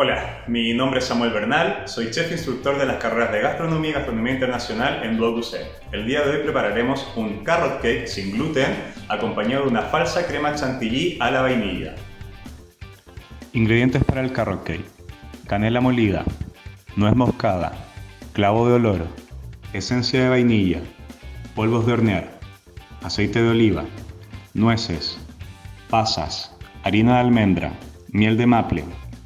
Hola, mi nombre es Samuel Bernal, soy chef instructor de las carreras de Gastronomía y Gastronomía Internacional en Blog El día de hoy prepararemos un carrot cake sin gluten acompañado de una falsa crema chantilly a la vainilla. Ingredientes para el carrot cake. Canela molida, nuez moscada, clavo de olor, esencia de vainilla, polvos de hornear, aceite de oliva, nueces, pasas, harina de almendra, miel de maple,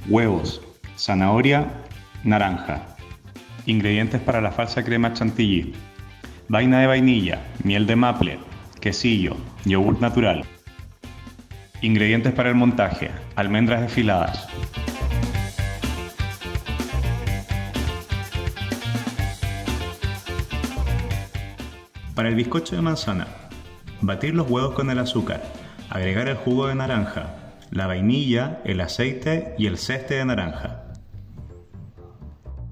huevos, zanahoria, naranja. Ingredientes para la falsa crema chantilly. Vaina de vainilla, miel de maple, quesillo, yogur natural. Ingredientes para el montaje. Almendras desfiladas. Para el bizcocho de manzana, batir los huevos con el azúcar, agregar el jugo de naranja, la vainilla, el aceite y el ceste de naranja.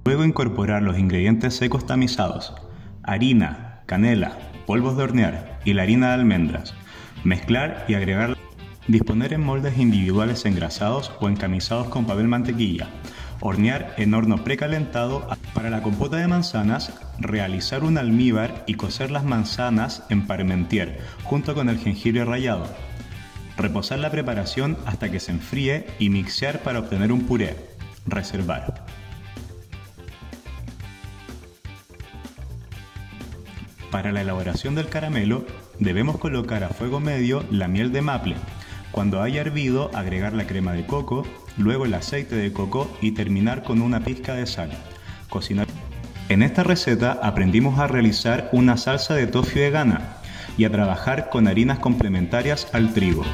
Luego incorporar los ingredientes secos tamizados, harina, canela, polvos de hornear y la harina de almendras. Mezclar y agregar. Disponer en moldes individuales engrasados o encamisados con papel mantequilla. Hornear en horno precalentado. Para la compota de manzanas, realizar un almíbar y cocer las manzanas en parmentier junto con el jengibre rallado. Reposar la preparación hasta que se enfríe y mixear para obtener un puré. Reservar. Para la elaboración del caramelo debemos colocar a fuego medio la miel de maple. Cuando haya hervido agregar la crema de coco, luego el aceite de coco y terminar con una pizca de sal. Cocinar. En esta receta aprendimos a realizar una salsa de tofu vegana y a trabajar con harinas complementarias al trigo.